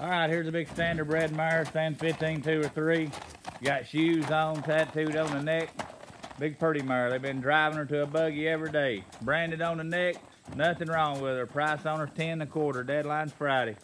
All right, here's a big standard bred mare, stand 15, 2 or 3. Got shoes on, tattooed on the neck. Big Purdy mare. They've been driving her to a buggy every day. Branded on the neck, nothing wrong with her. Price on her 10 and a quarter. Deadline's Friday.